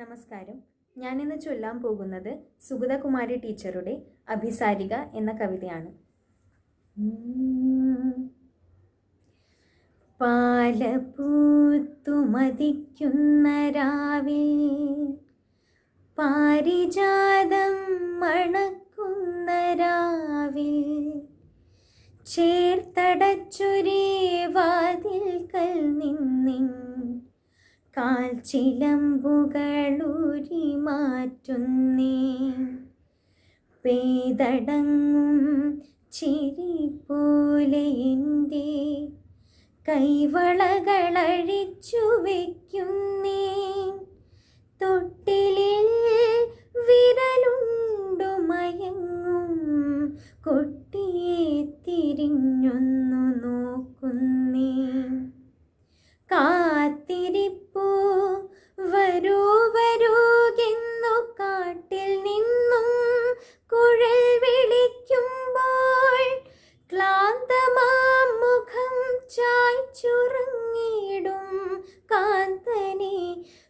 നമസ്കാരം. ഞാനിന്ന് ചൊല്ലാൻ പോകുന്നത് സുഗതകുമാരി ടീച്ചറുടെ അഭിസാരിക എന്ന കവിതയാണ്. പാലപ്പൂത്തുമതിക്കുന്ന രാവിൽ പാരിജാതം മണക്കുന്ന രാവിൽ ചേർത്തടച്ചൊരേ വാതിൽക്കൽ നിന്നിൻ കാൽ ചിലമ്പുകളൂരി മാറ്റുന്നേ പേതടങ്ങും ചിരി പോലെ എന്റെ കൈവളകളഴിച്ചു വയ്ക്കുന്നേ തൊട്ടിലിൽ വിരലുണ്ടു മയങ്ങും കൊട്ടിയെ തിരിഞ്ഞൊന്നു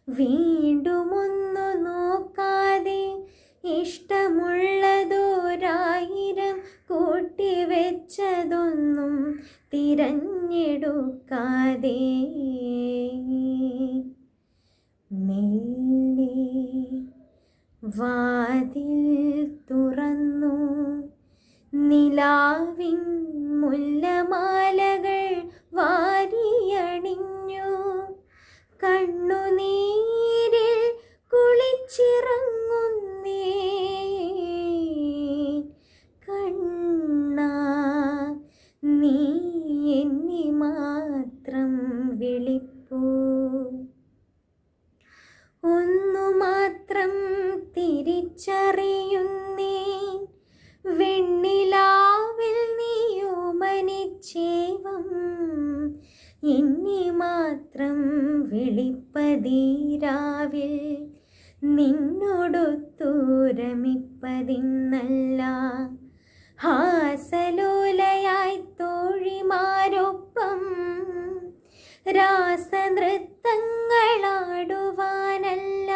വീണ്ടുമൊന്നു നോക്കാതെ ഇഷ്ടമുള്ളതോരായിരം കൂട്ടിവെച്ചതൊന്നും തിരഞ്ഞെടുക്കാതെ. മെല്ലെ വാതിൽ തുറന്നു. നിലാവിൻ മുല്ലമാലകൾ വാരിയണിഞ്ഞു. നീ എന്നെ മാത്രം വിളിപ്പൂ? ഒന്നു മാത്രം തിരിച്ചറിയുന്നേ വെണ്ണിലാവിൽ നീയോ മനിച്ചേവം എന്നെ മാത്രം വിളിപ്പതീരാവിൽ നിന്നോടൊത്തുരമിപ്പതിന്നല്ല ഹാസലോലയായി തോഴിമാരൊപ്പം രാസനൃത്തങ്ങളാടുവാനല്ല.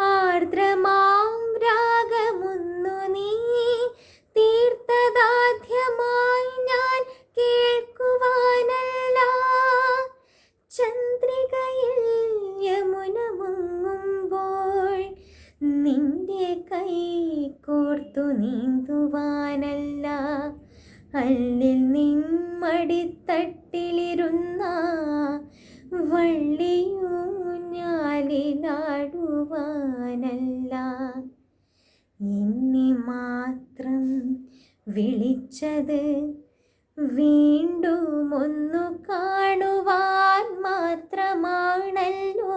ആർദ്രമാം രാഗമൊന്നു നീ. തീർത്ഥദാധ്യമായി ഞാൻ കേൾക്കുവാനല്ല. ചന്ദ്രികയിൽ യമുന മുങ്ങുമ്പോൾ നിന്റെ കൈ കോർത്തു നീന്തുവാനല്ല. അല്ലിൽ വള്ളിയൂ വള്ളിയൂഞ്ഞാലിലാടുവാനല്ല എന്നെ മാത്രം വിളിച്ചത് വീണ്ടും ഒന്നു കാണുവാൻ മാത്രമാണല്ലോ.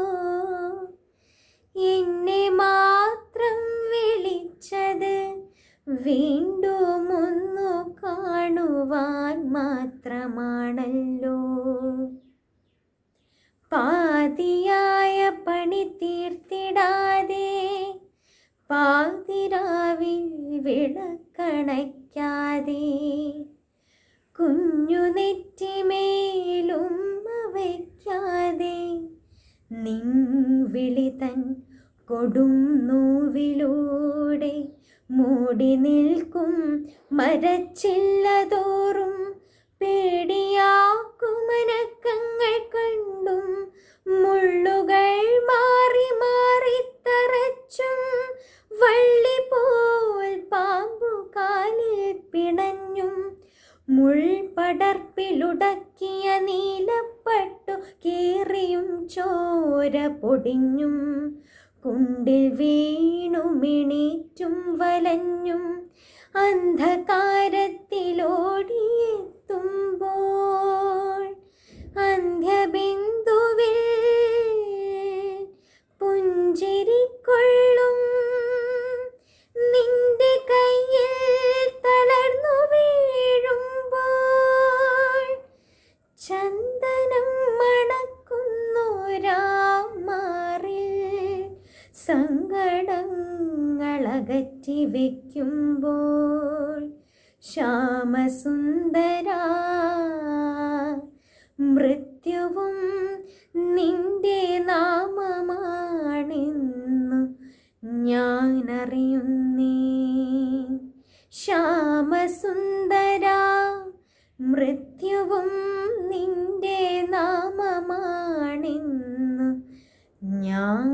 എന്നെ മാത്രം വിളിച്ചത് വീണ്ടും കാണുവാൻ മാത്രമാണല്ലോ. പാതിയായ പണി തീർത്തിടാതെ പാതിരാവിൽ വിളക്കണയ്ക്കാതെ കുഞ്ഞു നെറ്റിമേലുമ്മ വയ്ക്കാതെ നിൻ വിളിതൻ കൊടും നോവിലൂടെ മൂടി നിൽക്കും മരച്ചില്ലതോറും പേടിയാക്കുമനക്കങ്ങൾ കണ്ടും മുള്ളുകൾ മാറി മാറി തറച്ചും വള്ളി പോൽ പാമ്പു കാലിൽ പിണഞ്ഞും മുൾപടർപ്പിലുടക്കിയ നീലപ്പട്ടു കീറിയും ചോര പൊടിഞ്ഞും കുണ്ടിൽ വീണുമിണീറ്റും വലഞ്ഞും അന്ധകാരത്തിലോടിയെത്തുമ്പോൾ അന്ത്യബിന്ദുവിൽ കളങ്ങളകറ്റി വയ്ക്കുമ്പോൾ ശ്യാമസുന്ദര മൃത്യുവും നിന്റെ നാമമാണെന്നു ഞാനറിയുന്നേ. ശ്യാമസുന്ദര മൃത്യുവും നിന്റെ നാമമാണെന്നു ഞാൻ